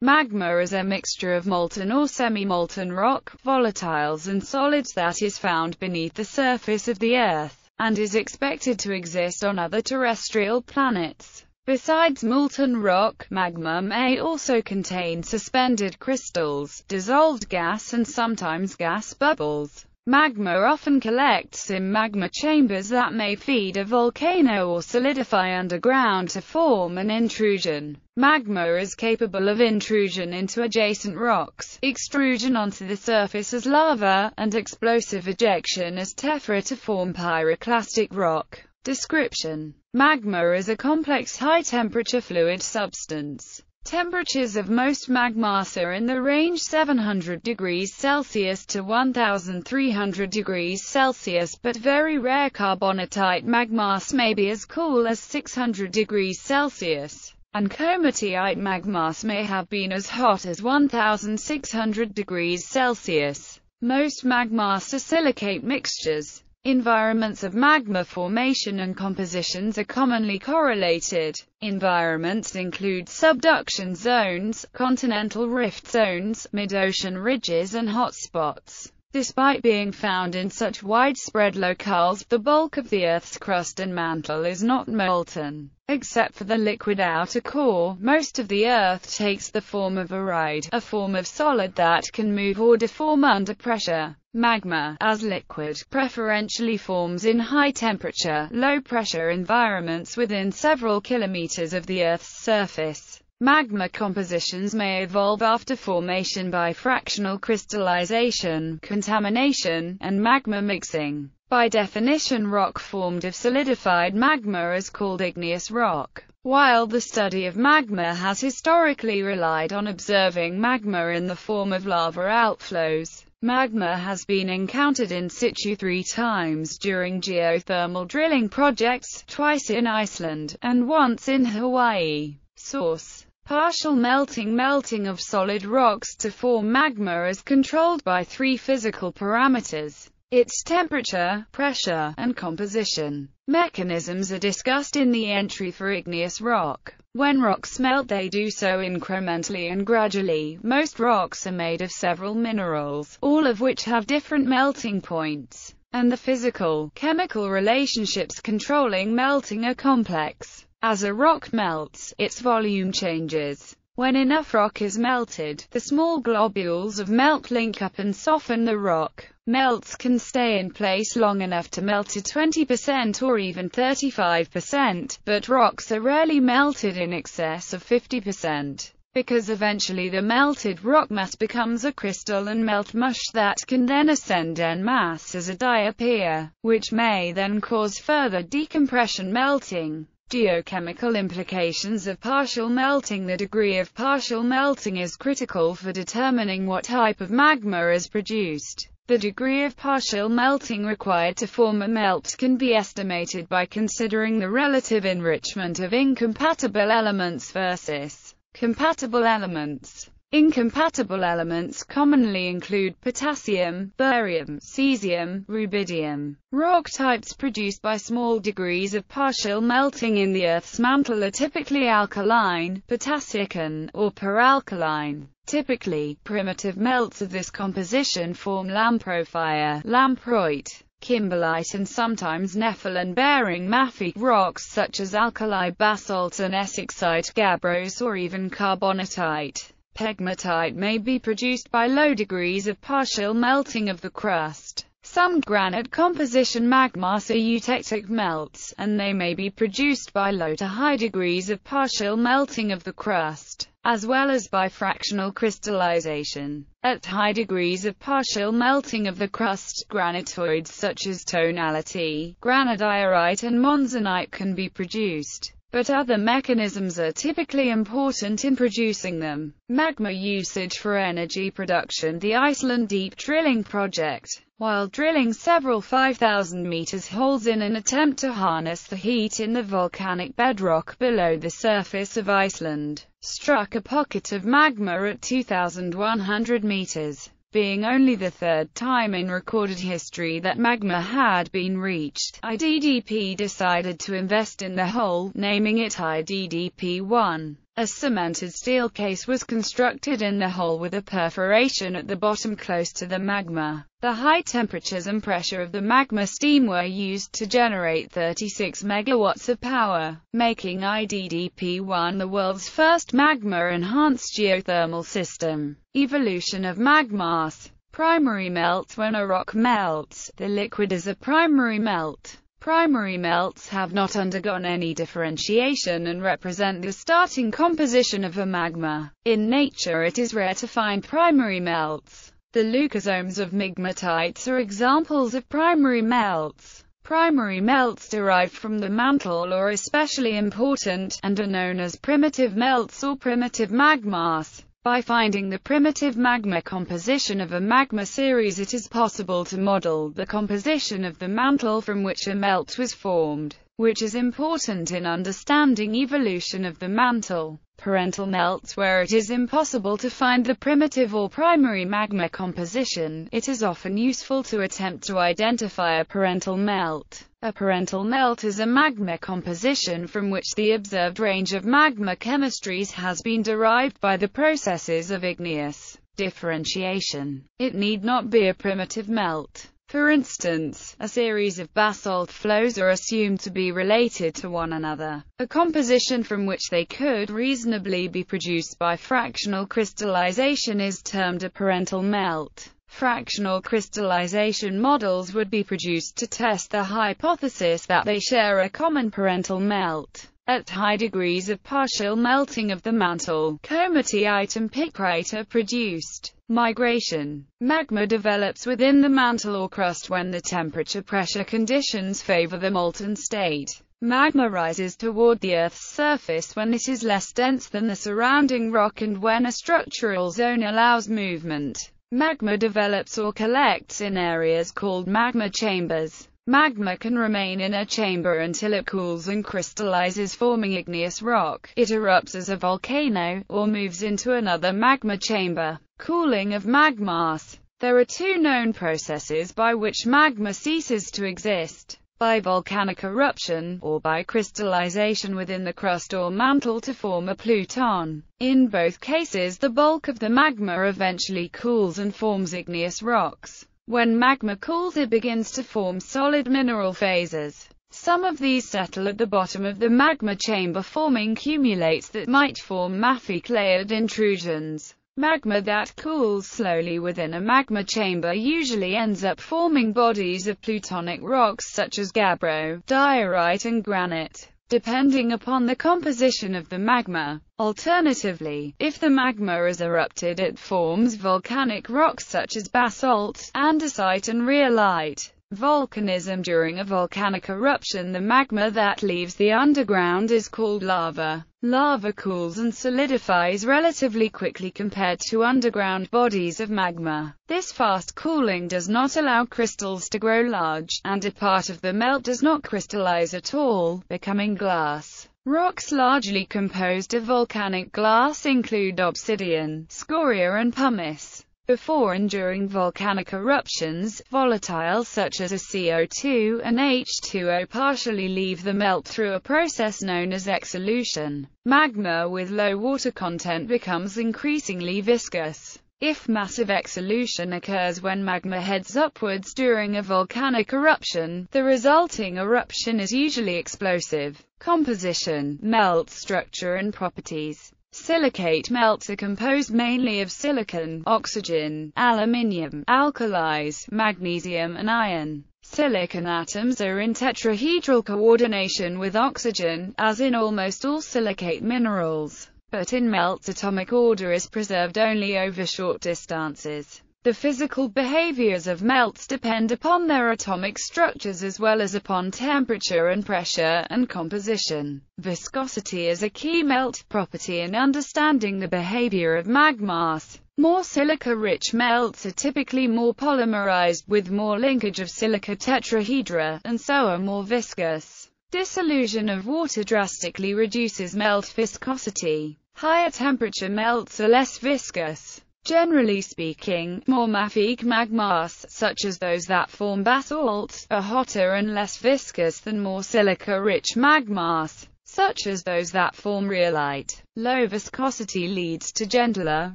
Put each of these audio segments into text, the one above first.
Magma is a mixture of molten or semi-molten rock, volatiles and solids that is found beneath the surface of the Earth, and is expected to exist on other terrestrial planets. Besides molten rock, magma may also contain suspended crystals, dissolved gas and sometimes gas bubbles. Magma often collects in magma chambers that may feed a volcano or solidify underground to form an intrusion. Magma is capable of intrusion into adjacent rocks, extrusion onto the surface as lava, and explosive ejection as tephra to form pyroclastic rock. Description Magma is a complex high-temperature fluid substance. Temperatures of most magmas are in the range 700 degrees Celsius to 1300 degrees Celsius, but very rare carbonatite magmas may be as cool as 600 degrees Celsius, and komatiite magmas may have been as hot as 1600 degrees Celsius. Most magmas are silicate mixtures. Environments of magma formation and compositions are commonly correlated. Environments include subduction zones, continental rift zones, mid-ocean ridges and hotspots. Despite being found in such widespread locales, the bulk of the Earth's crust and mantle is not molten. Except for the liquid outer core, most of the Earth takes the form of a rheid, a form of solid that can move or deform under pressure. Magma, as liquid, preferentially forms in high-temperature, low-pressure environments within several kilometers of the Earth's surface. Magma compositions may evolve after formation by fractional crystallization, contamination, and magma mixing. By definition rock formed of solidified magma is called igneous rock. While the study of magma has historically relied on observing magma in the form of lava outflows, magma has been encountered in situ three times during geothermal drilling projects, twice in Iceland, and once in Hawaii. Source Partial melting Melting of solid rocks to form magma is controlled by three physical parameters its temperature, pressure, and composition. Mechanisms are discussed in the entry for igneous rock. When rocks melt they do so incrementally and gradually. Most rocks are made of several minerals, all of which have different melting points, and the physical, chemical relationships controlling melting are complex. As a rock melts, its volume changes. When enough rock is melted, the small globules of melt link up and soften the rock. Melts can stay in place long enough to melt to 20% or even 35%, but rocks are rarely melted in excess of 50%, because eventually the melted rock mass becomes a crystal and melt mush that can then ascend en masse as a diapir, which may then cause further decompression melting. Geochemical implications of partial melting The degree of partial melting is critical for determining what type of magma is produced. The degree of partial melting required to form a melt can be estimated by considering the relative enrichment of incompatible elements versus compatible elements. Incompatible elements commonly include potassium, barium, cesium, rubidium. Rock types produced by small degrees of partial melting in the Earth's mantle are typically alkaline, potassican, or peralkaline. Typically, primitive melts of this composition form lamprophyre, lamproite, kimberlite and sometimes nepheline-bearing mafic rocks such as alkali basalt and essexite gabbros or even carbonatite. Pegmatite may be produced by low degrees of partial melting of the crust. Some granite composition magmas are eutectic melts, and they may be produced by low to high degrees of partial melting of the crust, as well as by fractional crystallization. At high degrees of partial melting of the crust, granitoids such as tonalite, granodiorite and monzonite can be produced but other mechanisms are typically important in producing them. Magma usage for energy production. The Iceland Deep Drilling Project, while drilling several 5,000 meters holes in an attempt to harness the heat in the volcanic bedrock below the surface of Iceland, struck a pocket of magma at 2,100 meters being only the third time in recorded history that magma had been reached. IDDP decided to invest in the hole, naming it IDDP-1. A cemented steel case was constructed in the hole with a perforation at the bottom close to the magma. The high temperatures and pressure of the magma steam were used to generate 36 megawatts of power, making IDDP-1 the world's first magma-enhanced geothermal system. Evolution of magmas Primary melt When a rock melts, the liquid is a primary melt. Primary melts have not undergone any differentiation and represent the starting composition of a magma. In nature it is rare to find primary melts. The leucosomes of migmatites are examples of primary melts. Primary melts derived from the mantle are especially important, and are known as primitive melts or primitive magmas. By finding the primitive magma composition of a magma series it is possible to model the composition of the mantle from which a melt was formed, which is important in understanding evolution of the mantle parental melts where it is impossible to find the primitive or primary magma composition, it is often useful to attempt to identify a parental melt. A parental melt is a magma composition from which the observed range of magma chemistries has been derived by the processes of igneous differentiation. It need not be a primitive melt. For instance, a series of basalt flows are assumed to be related to one another, a composition from which they could reasonably be produced by fractional crystallization is termed a parental melt. Fractional crystallization models would be produced to test the hypothesis that they share a common parental melt. At high degrees of partial melting of the mantle, komatiite and picrite are produced. Migration. Magma develops within the mantle or crust when the temperature-pressure conditions favor the molten state. Magma rises toward the Earth's surface when it is less dense than the surrounding rock and when a structural zone allows movement. Magma develops or collects in areas called magma chambers. Magma can remain in a chamber until it cools and crystallizes forming igneous rock. It erupts as a volcano, or moves into another magma chamber. Cooling of magmas. There are two known processes by which magma ceases to exist. By volcanic eruption, or by crystallization within the crust or mantle to form a pluton. In both cases the bulk of the magma eventually cools and forms igneous rocks. When magma cools it begins to form solid mineral phases. Some of these settle at the bottom of the magma chamber forming cumulates that might form mafic layered intrusions. Magma that cools slowly within a magma chamber usually ends up forming bodies of plutonic rocks such as gabbro, diorite and granite depending upon the composition of the magma. Alternatively, if the magma is erupted it forms volcanic rocks such as basalt, andesite and rhyolite. Volcanism During a volcanic eruption the magma that leaves the underground is called lava. Lava cools and solidifies relatively quickly compared to underground bodies of magma. This fast cooling does not allow crystals to grow large, and a part of the melt does not crystallize at all, becoming glass. Rocks largely composed of volcanic glass include obsidian, scoria and pumice. Before and during volcanic eruptions, volatiles such as a CO2 and H2O partially leave the melt through a process known as exsolution. Magma with low water content becomes increasingly viscous. If massive exsolution occurs when magma heads upwards during a volcanic eruption, the resulting eruption is usually explosive. Composition, melt structure and properties Silicate melts are composed mainly of silicon, oxygen, aluminium, alkalis, magnesium and iron. Silicon atoms are in tetrahedral coordination with oxygen, as in almost all silicate minerals. But in melts atomic order is preserved only over short distances. The physical behaviors of melts depend upon their atomic structures as well as upon temperature and pressure, and composition. Viscosity is a key melt property in understanding the behavior of magmas. More silica-rich melts are typically more polymerized, with more linkage of silica tetrahedra, and so are more viscous. Dissolution of water drastically reduces melt viscosity. Higher temperature melts are less viscous. Generally speaking, more mafic magmas, such as those that form basalt, are hotter and less viscous than more silica-rich magmas. such as those that form rhyolite. Low viscosity leads to gentler,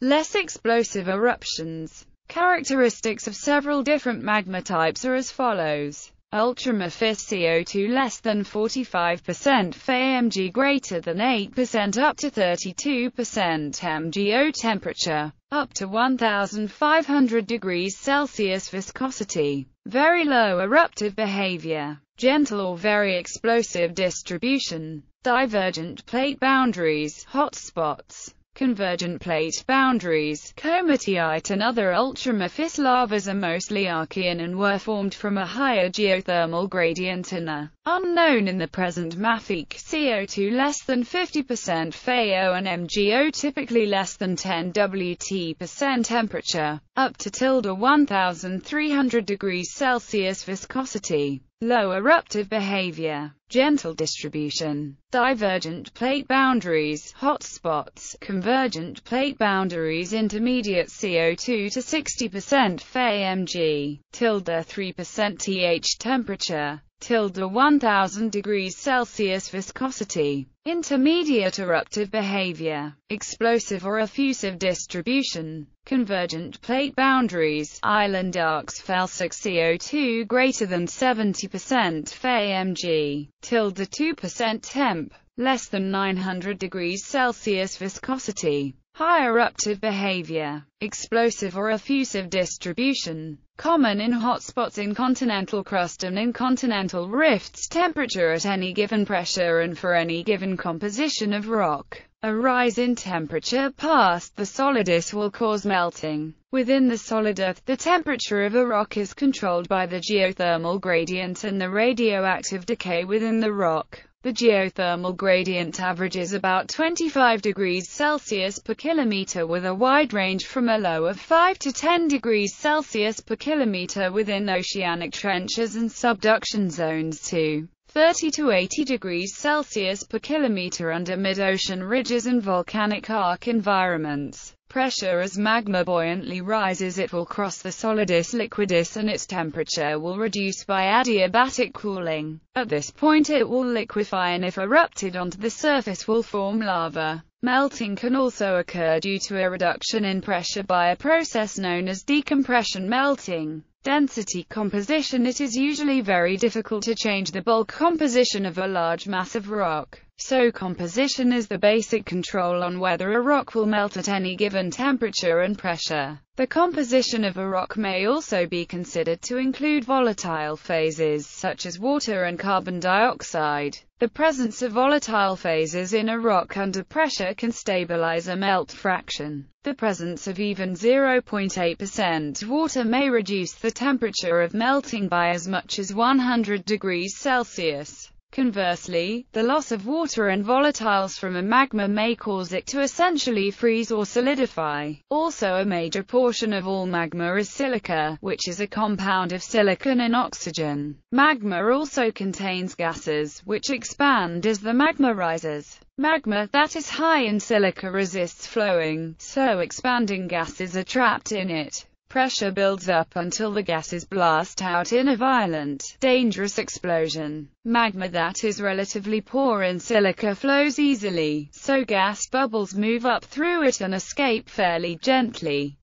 less explosive eruptions. Characteristics of several different magma types are as follows. Ultramafic SiO2 less than 45% FAMG greater than 8% up to 32% MgO temperature, up to 1500 degrees Celsius viscosity, very low eruptive behavior, gentle or very explosive distribution, divergent plate boundaries, hotspots, convergent plate boundaries. Komatiite and other ultramafic lavas are mostly Archean and were formed from a higher geothermal gradient in a unknown in the present mafic SiO2 less than 50% FAO and MgO typically less than 10 Wt percent temperature, up to tilde 1300 degrees Celsius viscosity low eruptive behavior, gentle distribution, divergent plate boundaries, hotspots, convergent plate boundaries, intermediate SiO2 to 60% FAMG, tilde 3% TH temperature, tilde 1000 degrees Celsius viscosity, intermediate eruptive behavior, explosive or effusive distribution, convergent plate boundaries, island arcs felsic SiO2 greater than 70% FAMG, tilde 2% temp, less than 900 degrees Celsius viscosity, high eruptive behavior, explosive or effusive distribution, common in hotspots in continental crust and in continental rifts temperature at any given pressure and for any given composition of rock. A rise in temperature past the solidus will cause melting. Within the solid earth, the temperature of a rock is controlled by the geothermal gradient and the radioactive decay within the rock. The geothermal gradient averages about 25 degrees Celsius per kilometer with a wide range from a low of 5 to 10 degrees Celsius per kilometer within oceanic trenches and subduction zones to 30 to 80 degrees Celsius per kilometer under mid-ocean ridges and volcanic arc environments. Pressure as magma buoyantly rises it will cross the solidus liquidus and its temperature will reduce by adiabatic cooling. At this point it will liquefy and if erupted onto the surface will form lava. Melting can also occur due to a reduction in pressure by a process known as decompression melting density composition it is usually very difficult to change the bulk composition of a large mass of rock. So composition is the basic control on whether a rock will melt at any given temperature and pressure. The composition of a rock may also be considered to include volatile phases, such as water and carbon dioxide. The presence of volatile phases in a rock under pressure can stabilize a melt fraction. The presence of even 0.8% water may reduce the temperature of melting by as much as 100 degrees Celsius. Conversely, the loss of water and volatiles from a magma may cause it to essentially freeze or solidify. Also a major portion of all magma is silica, which is a compound of silicon and oxygen. Magma also contains gases, which expand as the magma rises. Magma that is high in silica resists flowing, so expanding gases are trapped in it. Pressure builds up until the gases blast out in a violent, dangerous explosion. Magma that is relatively poor in silica flows easily, so gas bubbles move up through it and escape fairly gently.